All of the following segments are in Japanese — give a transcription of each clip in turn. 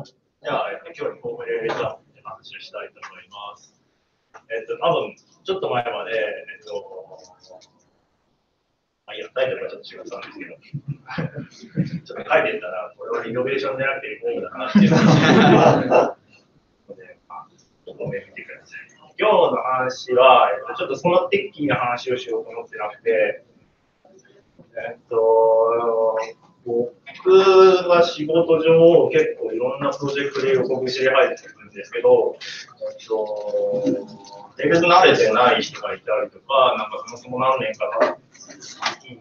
じゃあ、えっと、今日のフォームレーターって話をしたいと思います。えっと、多分ちょっと前まで、えっと、あいや、タイトルがちょっと違ったんですけど、ちょっと書いてたら、これはイノベーションじゃなくてリフォームだなっていうので、今日の話は、えっと、ちょっとそのテッキーな話をしようと思ってなくて、えっと、僕は仕事上、結構いろんなプロジェクトで横串で入ってくるんですけど、えっと、レベル慣れてない人がいたりとか、なんかそもそも何年か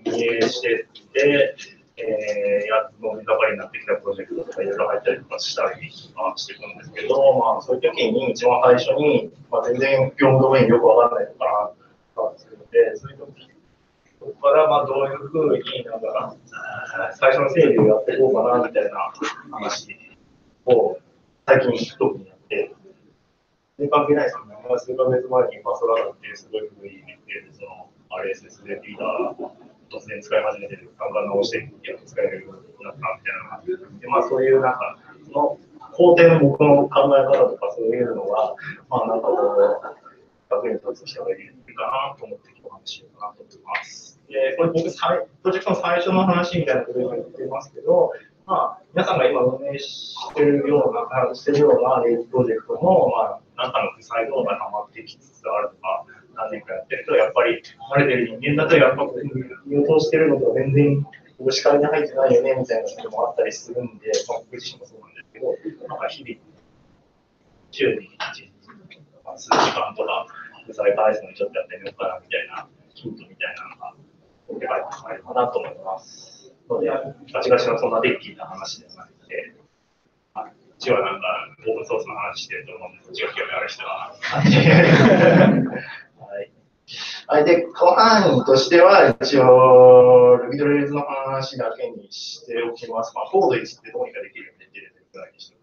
運営してて、えー、やっと伸び盛りになってきたプロジェクトとかいろいろ入ったりとかしたりとかしていくんですけど、まあ、そういう時に一番最初に、まあ、全然業務ドメインよくわからないとかあったんですけど、そういう時そこからまあどういうふうになんか最初の整備をやっていこうかなみたいな話を最近特にやって、全然関係ないですけど、ね、数ヶ月前にパソラダっていうすごい古いその RSS でリーダー突然使い始めてる、ガンガン直してやっと使えるようになったみたいな感じで、まあそういうなんか、その工程の僕の考え方とかそういうのは、まあなんかこう、役に立つ人がいるかなと思って今日話しようかなと思います。で、これ僕さい、プロジェクトの最初の話みたいなことを言ってますけど、まあ、皆さんが今運営してるような、してるようなレイプロジェクトも、まあ、なんかの負債度が溜まってきつつあるとか、何年かやってると、やっぱり、慣れてる人間だと、やっぱ、見落としてるのと全然、僕視界に入ってないよね、みたいなこともあったりするんで、まあ、僕自身もそうなんですけど、なんか日々、週に1、数時間とか、負債返すのちょっとやってみようかな、みたいな、ヒントみたいなのが、置けばいいかなと思います。ので、ガチガチのそんなデッキな話ではなくて、あっちはなんかオープンソースの話してると思うんで、こっちが興味ある人は。はい。はい、で、この範囲としては、一応、Ruby ドレルズの話だけにしておきます。まあ、コード1ってどうにかできるようにできるぐらいにしておきます。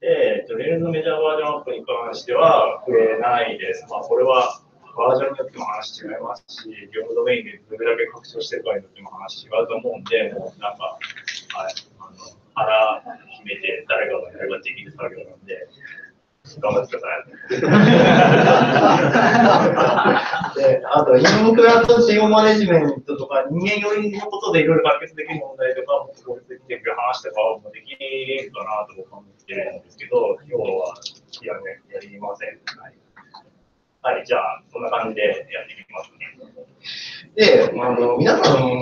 で、 Rails のメジャーバージョンアップに関しては、触れないです。まあ、これはバージョンによっても話違いますし、業務ドメインでどれだけ拡張してるかによっても話違うと思うんで、もうなんか、はい、あの腹決めて誰かがやればできる作業なんで、頑張ってください。あと、インクラウド事業マネジメントとか、人間寄りのことでいろいろ解決できる問題とか、も効率的にできる話とかもできるかなと僕は思ってるんですけど、今日はややりません。はいはい、じゃあ、そんな感じでやっていきますね。で、あの皆さん、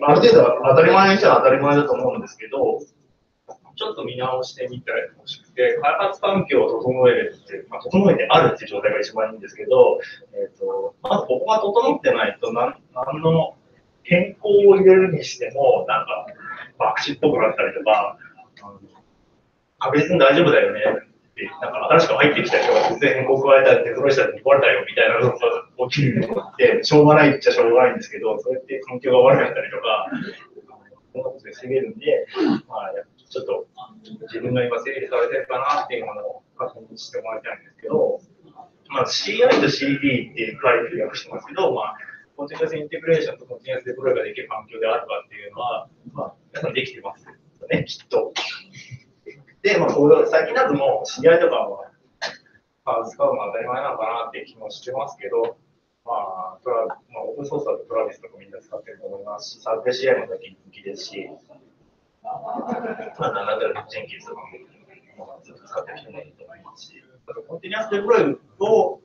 まあ、ある程度当たり前にしたら当たり前だと思うんですけど、ちょっと見直してみたらほしくて、開発環境を整えるって、まあ、整えてあるっていう状態が一番いいんですけど、えーと、まずここが整ってないと何、何の変更を入れるにしても、なんか、バクチっぽくなったりとか、確実に大丈夫だよね。ってなんか新しく入ってきた人が突然変更加えたって、その人たちに壊れたよみたいなのが起きるのって、しょうがないっちゃしょうがないんですけど、そうやって環境が悪かったりとか、そんなことで防げるんで、まあ、ちょっと自分が今整理されてるかなっていうものを確認してもらいたいんですけど、まあ、CI と CD って書いて訳してますけど、まあ、コンテンツインテグレーションとコンテンツデプロイができる環境であるかっていうのは、まあ、皆さんできてますよね、きっと。で、まあ、こう最近だともう知り合いとかは、まあ、使うのは当たり前なのかなって気もしてますけど、まあ、トラまあ、オープンソースだとトラビスとかみんな使ってると思いますし、サークル CI も最近人気ですし、まあ、なんだろう、ジェンキンスとかもずっと使ってる人もいると思いますし、コンティニアスデプロイを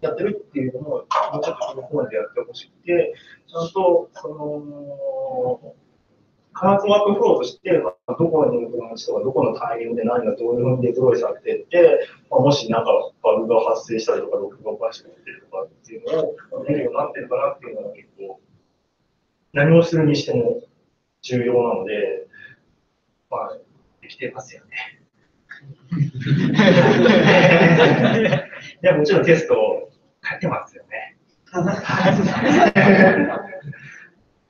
やってるっていうのも、もうちょっとこの方でやってほしくて、ちゃんと、その、開発ワークフローとして、まあ、どこに行くのとか、どこのタイミングで何がどういうふうにデプロイされていて、まあ、もしなんかバグが発生したりとか、ログがおかしくなってるとかっていうのを見るようになってるかなっていうのが結構、何をするにしても重要なので、まあ、できてますよね。でもちろんテストを書いてますよね。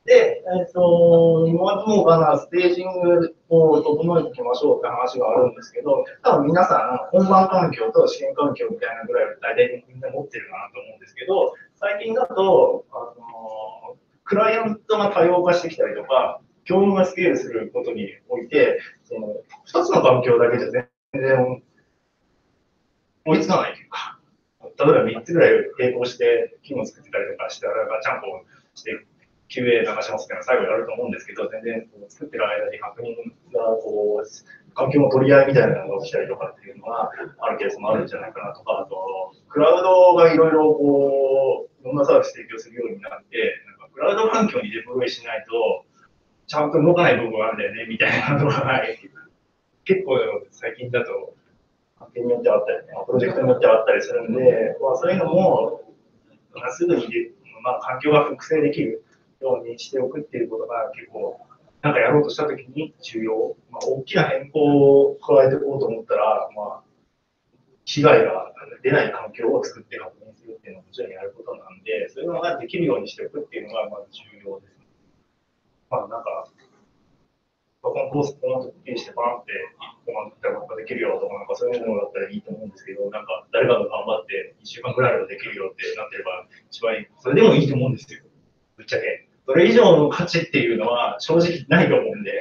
で、えっ、ー、と、まずもステージングを整えていきましょうって話があるんですけど、多分皆さん、本番環境と試験環境みたいなぐらい大体みんな持ってるかなと思うんですけど、最近だと、あのクライアントが多様化してきたりとか、業務がスケールすることにおいて、その普一つの環境だけじゃ全然追いつかないというか、例えば3つぐらい並行して機能作ってたりとかして、あれがちゃんとして QA 流しますっていうのは最後やると思うんですけど、全然作ってる間に確認がこう、環境の取り合いみたいなのが起きたりとかっていうのはあるケースもあるんじゃないかなとか、あと、クラウドがいろいろこう、いろんなサービス提供するようになって、なんかクラウド環境にデプロイしないと、ちゃんと動かない部分があるんだよね、みたいなのが、結構最近だと、関係によってあったり、プロジェクトによってあったりするんで、まあ、そういうのも、まあ、すぐに、まあ、環境が複製できるようにしておくっていうことが結構、なんかやろうとしたときに重要。まあ、大きな変更を加えていこうと思ったら、まあ、被害が出ない環境を作って確認するっていうのはもちろんやることなんで、そういうのができるようにしておくっていうのがまず重要です。まあ、なんか、このコース、この時してパンって1個満ったらができるよとか、なんかそういうのだったらいいと思うんですけど、なんか誰かが頑張って1週間ぐらいはできるよってなってれば一番いい。それでもいいと思うんですよ。ぶっちゃけ。それ以上の価値っていうのは正直ないと思うんで、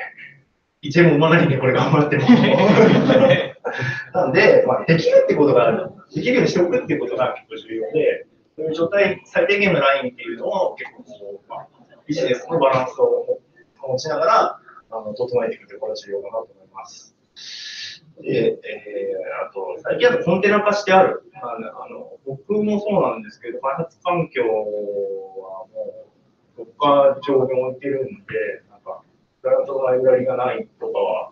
1円も生まないんで、これ頑張っても。なんで、まあ、できるってことが、できるようにしておくっていうことが結構重要で、そういう状態、最低限のラインっていうのを結構こう、まあ、ビジネスのバランスを保ちながら、あの整えていくということが重要かなと思います。で、えー、あと、最近だとコンテナ化してある。あのあの僕もそうなんですけど、開発環境はもう、どっか上に置いてるんで、なんか、クラウドライブラリがないとかは、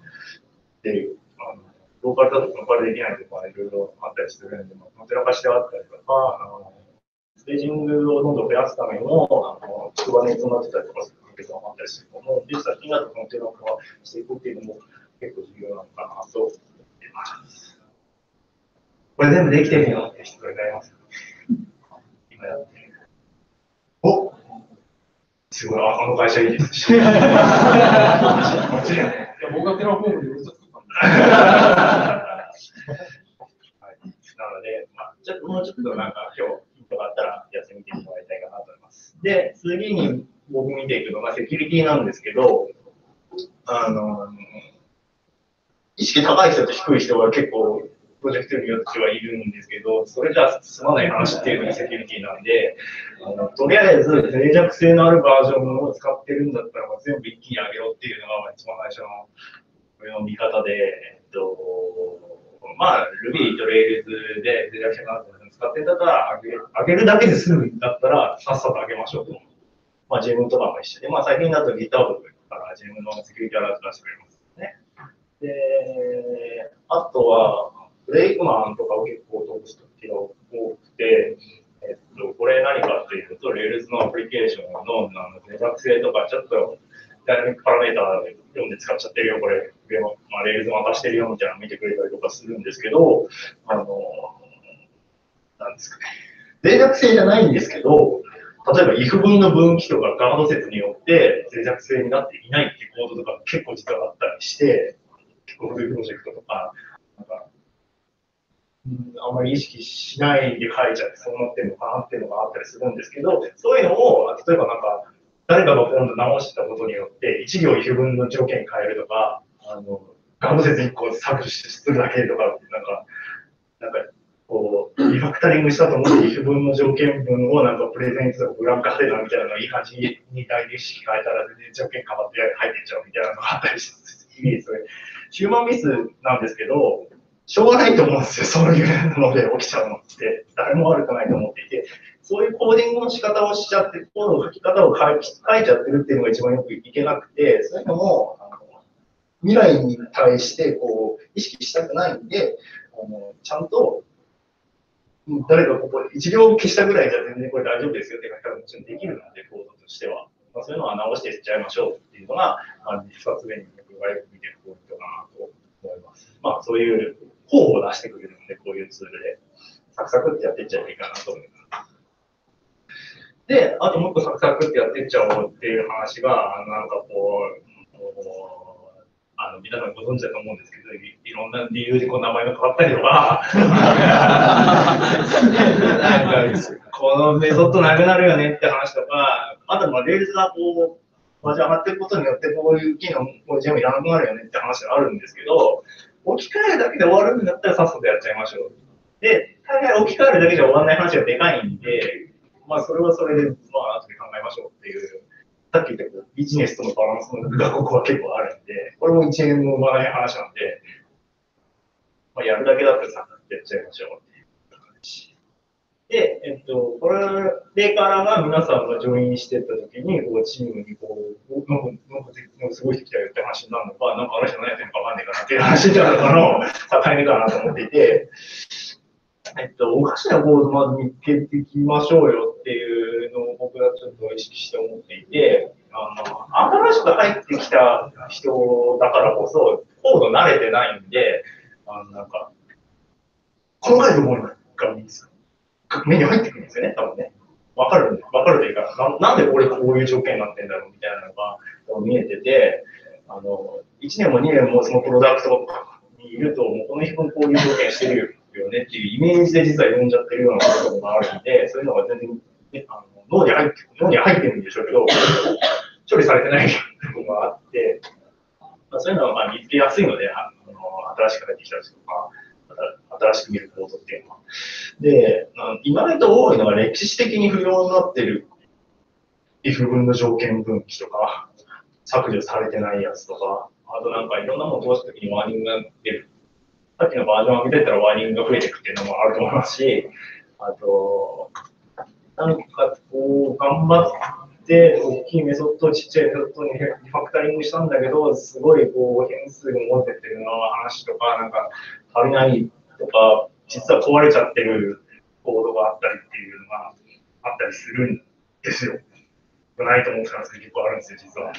っていう、あのローカルだとローカルできないとかいろいろあったりするんで、まあ、どちらかしてあったりとか、あのステージングをどんどん増やすためにも、あの職場ネットになってたりとかする関係があったりするのも、実際になるとコンテナ化してい。くってい。うのも結構重要なのかなと思ってます。これ全部できてるよって人がい。ます今やってる。おすごい、あの会社い。い。ですし。僕はテラフォームで嘘作ったんだなので、まあ、ちょっともうちょっとなんか今日、で、次に僕見ていくのがセキュリティなんですけど、あの、意識高い人と低い人が結構プロジェクトによってはいるんですけど、それじゃ済まない話っていうのがセキュリティなんで、あのとりあえず脆弱性のあるバージョンを使ってるんだったら、全部一気に上げろっていうのが一番最初の俺の見方で、えっと、まあ、Ruby と Rails で脆弱性のある使ってたら上げ、上げるだけで済むんだったら、さっさと上げましょうと。まあ、自分とかも一緒で、まあ、最近だと GitHub から自分のセキュリティアラート出してくれますね。で、あとは、ブレイクマンとかを結構通す時が多くて、えっと、これ何かっていうと、Rails のアプリケーションのあの脆弱性とか、ちょっとダイナミックパラメーター読んで使っちゃってるよ、これ、まあ、Rails 渡してるよみたいなの見てくれたりとかするんですけど、あの、なんですかね。脆弱性じゃないんですけど、例えば if 文の分岐とかガード説によって脆弱性になっていないっていうコードとか結構実はあったりして、結構古いプロジェクトとか、なんかあんまり意識しないで書いちゃって、そうなってるのかなっていうのがあったりするんですけど、そういうのを、例えばなんか、誰かが今度直したことによって、1行 if 分の条件変えるとか、あの、ガム説1個削除するだけとか、なんか、なんか、こう、リファクタリングしたと思って、if 分の条件分をなんかプレゼントとかブランカテナみたいなのをいい感じに代入式変えたら全然条件変わって入ってっちゃうみたいなのがあったりして、ヒューマンミスなんですけど、しょうがないと思うんですよ、そういうので起きちゃうのって、誰も悪くないと思っていて、そういうコーディングの仕方をしちゃって、コードの書き方を書いちゃってるっていうのが一番よくいけなくて、そういうのも、あの未来に対してこう意識したくないんで、あのちゃんと、誰かここ一行消したぐらいじゃ全然これ大丈夫ですよって書き方ももちろんできるので、コードとしては。まあ、そういうのは直していっちゃいましょうっていうのが、まあ、2つ目に僕がよく見てるポイントかなと思います。まあ、そういう候補を出してくれるので、こういうツールで、サクサクってやっていっちゃえばいいかなと思います。で、あともう一個サクサクってやっていっちゃおうっていう話が、なんかこう、あの皆さんご存知だと思うんですけど、いろんな理由でこう名前が変わったりと、かこのメソッドなくなるよねって話とか、あとまあ Rails がこう、バージョン上がっていくことによって、こういう機能、こういう gem いらなくなるよねって話があるんですけど、置き換えるだけで終わるんだったらさっさとやっちゃいましょう。で、大概置き換えるだけじゃ終わらない話がでかいんで、まあそれはそれで、まあ後で考えましょうっていう、さっき言ったけど、ビジネスとのバランスがここは結構あるんで、これも一年も生まない話なんで、まあやるだけだったらさやっちゃいましょう。で、えっと、これからが皆さんがジョインしてった時に、こうチームにこう、なんか、なんかなんかすごい人来たよって話になるのか、なんかあの人何やってるかわかんないかなっていう話になるのかの境目かなと思っていて、えっと、おかしなコードまず見つけていきましょうよっていうのを僕はちょっと意識して思っていて、あの、新しく入ってきた人だからこそ、コード慣れてないんで、あの、なんか、考えるものがいいんですよ。目に入ってくるんですよね、多分ね。わかる、わかるというかな、なんでこれこういう条件になってんだろうみたいなのが見えてて、あの、1年も2年もそのプロダクトにいると、もうこの人こういう条件してるよねっていうイメージで実は読んじゃってるようなことがあるんで、そういうのが全然、ね、あの脳に入って、脳に入ってるんでしょうけど、処理されてないところがあって、まあ、そういうのはまあ見つけやすいので、あの新しく入ってきた人とか、新しく見るコードっていうのは。で、意外と多いのが歴史的に不要になってる if 分の条件分岐とか、削除されてないやつとか、あとなんかいろんなものを通したときにワーニングが出る。さっきのバージョンを上げてたらワーニングが増えていくっていうのもあると思いますし、あと、なんかこう、頑張って、大きいメソッド、ちっちゃいメソッドにリファクタリングしたんだけど、すごいこう、変数が持ってってるの話とか、なんか足りないか、実は壊れちゃってるコードがあったりっていうのがあったりするんですよ。ないと思ってたんですけど、結構あるんですよ、実は。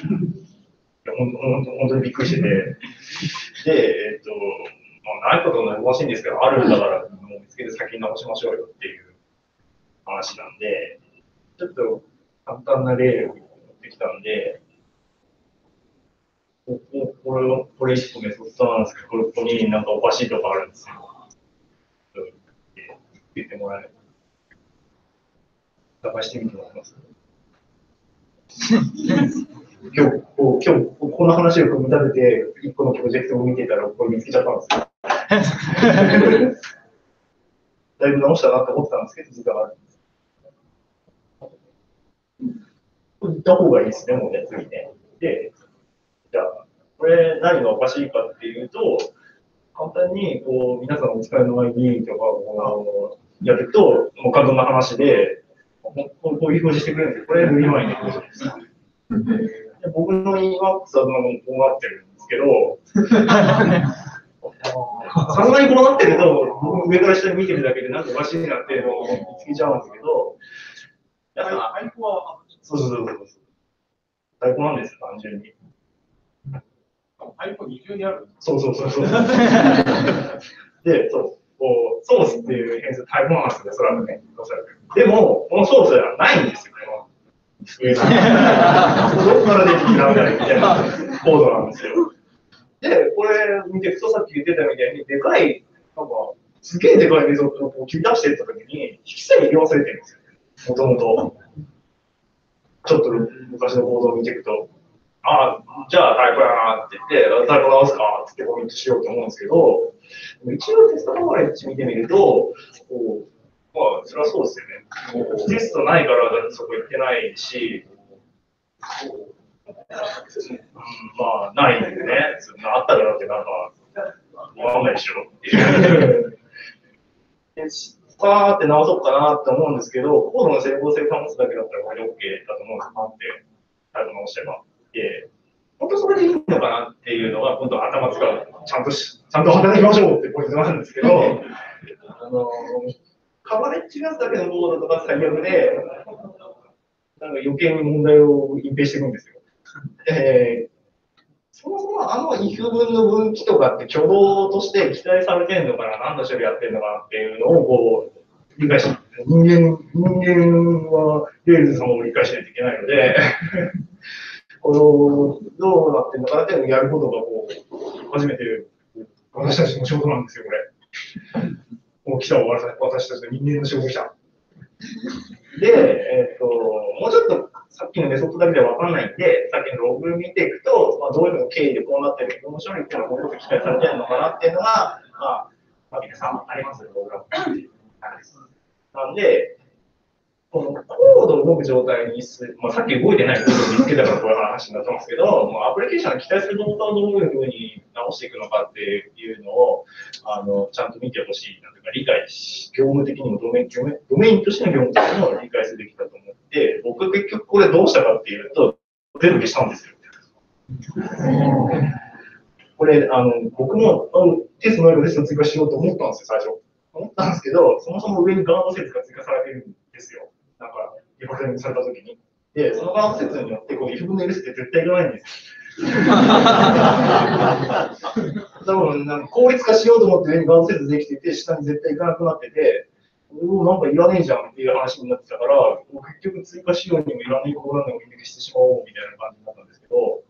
本当にびっくりしてて。で、えっと、まあ、ないことは難しいんですけど、あるんだから、もう見つけて先に直しましょうよっていう話なんで、ちょっと簡単な例を持ってきたんで、こここれこれ一個メソッドなんですけど、ここになんかおかしいとこあるんですよ。言ってもらえ探してみてもらえます？今日、こう今日この話を組み立てて、一個のプロジェクトを見てたら、これ見つけちゃったんですよ。だいぶ直したなと思ってたんですけど、実はあるんです。これった方がいいですね、もうね、次ね。で、じゃあ、これ何がおかしいかっていうと、簡単にこう皆さんお使いの ID とかをやると、もう簡単な話で、こういう表示してくれるんですこれルリマインの表示です。で僕の EMAX はこうなってるんですけど、さすがにこうなってると、僕上から下に見てるだけでなんかおかしいなっていうのを見つけちゃうんですけど、やっぱ太鼓は、そうそうそうそう。太鼓なんですよ、単純に。太鼓二重にあるそうそうそうそう。で、そう。こう、ソースっていう変数タイプなんですよ、そらくね。おそらく。でも、このソースではないんですよ、この。上からどこから出てきたんだみたいなコードなんですよ。で、これ見て、ふとさっき言ってたみたいに、でかい、なんか、すげえでかいメソッドを切り出していったときに、引き算に入れ忘れてるんですよ。もともと。ちょっと昔のコードを見ていくと、ああ、じゃあタイプやなって言って、タイプ直すかってコミットしようと思うんですけど、一応テストカバレッジ見てみると、こうまあ、それはそうですよね。テストないからそこ行ってないし、まあ、ないんでね、あったからってなんか、わかんないでしょっていう。パーって直そうかなって思うんですけど、コードの整合性保つだけだったらこれで OK だと思うんですなって、直せば。で、本当それでいいのかなっていうのが、今度頭使う。ちゃんとし、ちゃんと働きましょうってポイントなんですけど、あの、カバレッジガスだけのコードとか最悪で、なんか余計に問題を隠蔽していくんですよ。えー、そもそもあの if 分の分岐とかって挙動として期待されてるのかな、何の処理やってるのかなっていうのをこう理解し、人間、人間は Rails 様を理解しないといけないので この、どうなってるのかなっていうのをやることがこう、初めて私たちの仕事なんですよ、これ。もう来た私たちの人間の仕事来た。で、えっ、ー、と、もうちょっとさっきのメソッドだけでは分かんないんで、さっきのログ見ていくと、まあ、どういうの経緯でこうなってる、この処理っていうのはこういうこと期待されてるのかなっていうのが、まあ、まあ、皆さん分かりますよ、プログラムっていう感じです。なんで、このコードを動く状態にする、まあ、さっき動いてないコードを見つけたからこういう話になってますけど、もうアプリケーションが期待する動作をどういうふうに直していくのかっていうのを、あの、ちゃんと見てほしいなというか、理解し、業務的にもドメイン、ドメインとしての業務的にも理解するべきだと思って、僕結局これどうしたかっていうと、全部消したんですよ。これ、あの、僕も、あのテストのようテスト追加しようと思ったんですよ、最初。思ったんですけど、そもそも上にガード説が追加されてるんですよ。なんか、リファレンスされたときに。で、そのガード説によって、こう、if 分の else って絶対いかないんですよ。多分、なんか効率化しようと思って上にガード説できてて、下に絶対いかなくなってて、おお、なんかいらねえじゃんっていう話になってたから、もう結局追加しようにもいらねえコーナーでも入力してしまおうみたいな感じになったんですけど、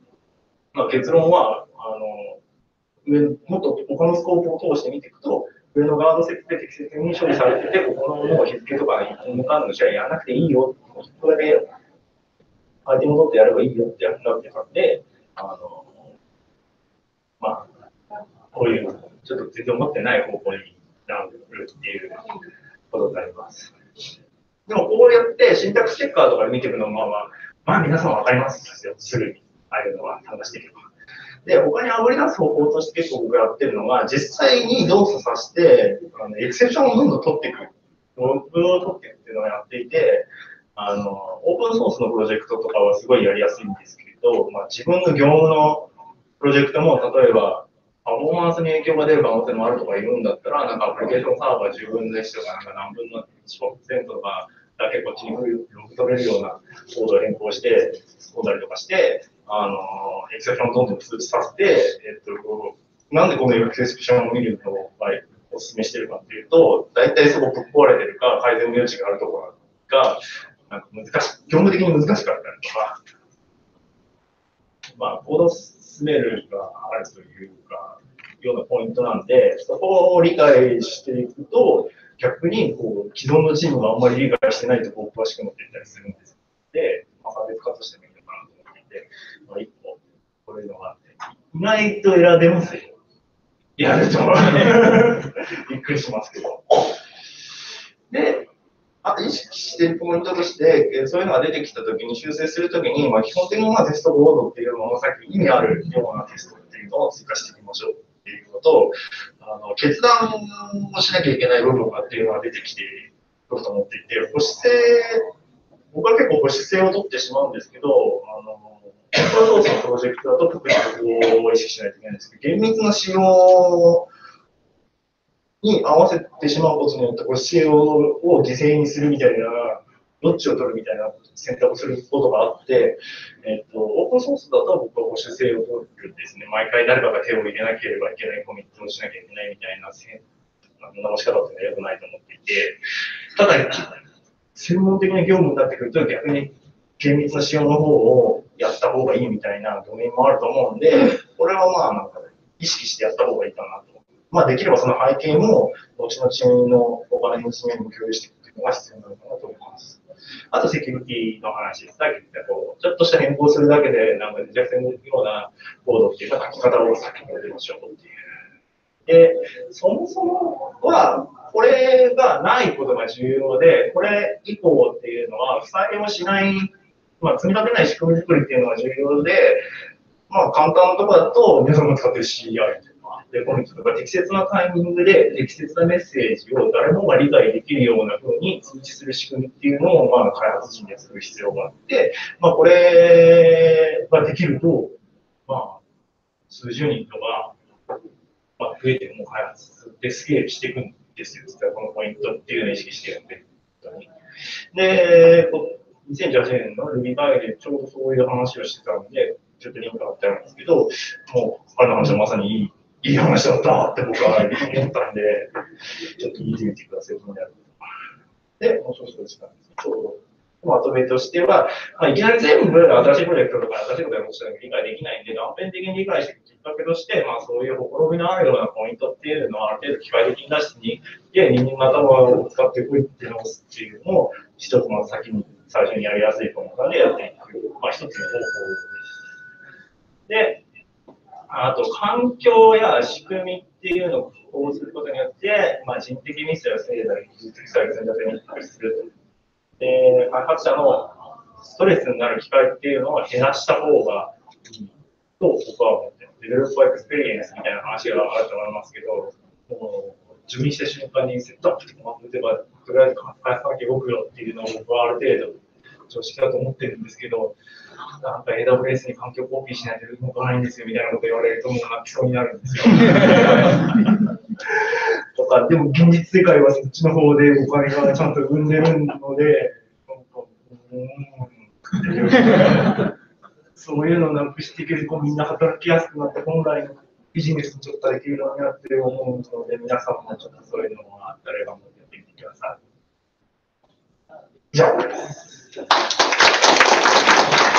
まあ、結論は、あの、上、もっと他のスコープを通して見ていくと、上のガード設定適切に処理されてて、ここのものを日付とか向かうのじゃやらなくていいよ、これでアイテム取ってやればいいよってやなってたんで、あの、まあ、こういう、ちょっと全然思ってない方向になるっていうことになります。でもこうやってシンタックスチェッカーとかで見ていくのも、まあまあ、まあ皆さんわかりますよ、すぐに。ああいうのは探していけば。で、他にあぶり出す方法として結構僕やってるのが、実際に動作させて、あのエクセプションをどんどん取っていく。ログを取っていくっていうのをやっていて、あの、オープンソースのプロジェクトとかはすごいやりやすいんですけど、まあ、自分の業務のプロジェクトも、例えば、パフォーマンスに影響が出る可能性もあるとか言うんだったら、なんかアプリケーションサーバー10分の1とか、なんか何分の1%とかだけこっちにログ取れるようなコードを変更して、突っ込んだりとかして、あの、エクセプションをどんどん通知させて、えっと、なんでこのエクセプションを見るのをお勧めしてるかっていうと、大体そこぶっ壊れてるか、改善の余地があるところが、なんか難しい、業務的に難しかったりとか、まあ、コード進めるがあるというか、ようなポイントなんで、そこを理解していくと、逆にこう既存のチームがあんまり理解してないとこを詳しく持っていったりするんです。で、まあ、差別化としてもまあ、一個、こういうのがあって、意外と選べますよ。やると。びっくりしますけど。で、あと意識しているポイントとして、えーそういうのが出てきたときに修正するときに、まあ、基本的にまあテストボードっていうのをさっき意味あるようなテストっていうのを追加していきましょうっていうのと、あの決断をしなきゃいけない部分がっていうのが出てきていると思っていて、保守性、僕は結構保守性を取ってしまうんですけど、あのオープンソースのプロジェクトだと特にここを意識しないといけないんですけど、厳密な仕様に合わせてしまうことによって、これ仕様を犠牲にするみたいな、どっちを取るみたいな選択をすることがあって、えっと、オープンソースだと僕は保守性を取るんですね。毎回誰かが手を入れなければいけないコミットをしなきゃいけないみたいなせん直し方っていうのは良くないと思っていて、ただ、専門的な業務になってくると逆に厳密な仕様の方をやった方がいいみたいなドメインもあると思うんで、これはまあなんか意識してやった方がいいかなと。まあできればその背景も後々のお金の資源にも共有していくというのが必要なのかなと思います。あとセキュリティの話です。さっき言ったこう、ちょっとした変更するだけで、なんか弱点のようなコードっていうか書き方を先にやりましょうっていう。で、そもそもは、これがないことが重要で、これ以降っていうのは、不採用しない、まあ、積み立てない仕組み作りっていうのが重要で、まあ、簡単なとこだと、皆さんが使ってる CI とか、で、コミットとか、適切なタイミングで適切なメッセージを誰もが理解できるような風に通知する仕組みっていうのを、まあ、開発陣で作る必要があって、まあ、これができると、まあ、数十人とか、まあ、増えても開発でスケールしていくんですよ、実はこのポイントっていうのを意識してるんで。で、2018年の Ruby バイでちょうどそういう話をしてたんで、ちょっとリンク貼ってあるんですけど、もう、彼の話はまさにいいいい話だったって僕は思ったんで、ちょっと見てみてください、このやるで、もう少々時間です。ちょうどまとめとしては、まあ、いきなり全部新しいプロジェクトとか新しいことやろうとしても理解できないんで、断片的に理解していくきっかけとして、まあ、そういうほころびのあるようなポイントっていうのをある程度機械的に出してに、で、人間の頭を使っていくっていうのをっていうのを、一つまず先に最初にやりやすいと思うのでやっていく、まあ、一つの方法です。で、あと環境や仕組みっていうのを工夫することによって、まあ、人的ミスや制度や技術的積み立てにする。で、開発者のストレスになる機会っていうのを減らした方がいいと僕は思ってます。 developer experience みたいな話があると思いますけど、もう join した瞬間にセットアップとか例えば、とりあえず開発だけ動くよっていうのを僕はある程度常識だと思ってるんですけど、なんか AWS に環境コピーしないと動かないんですよみたいなこと言われるともう泣きそうになるんですよ。とか、でも現実世界はそっちの方でお金がちゃんと生んでるので、んうーんそういうのをなくしていけるとみんな働きやすくなって本来のビジネスにちょっとできるようになって思うので、皆さんもちょっとそういうのがあったら頑張ってやってみてください。以上です。ください。